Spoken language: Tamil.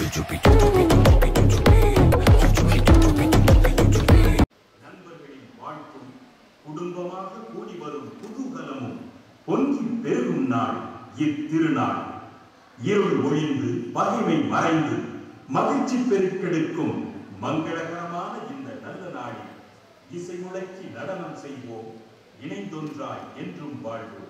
நண்பர்களின் குடும்பமாக கூடி வரும் குதூகலமும் பொங்கி பெருகும் நாள் இத்திருநாள். இருள் ஒழிந்து பகைமை மறைந்து மகிழ்ச்சி பெருக்கெடுக்கும் மங்களகரமான இந்த நல்ல நாளில் இசை முழக்கி நடனம் செய்வோம். இணைந்தொன்றாய் என்றும் வாழ்வோம்.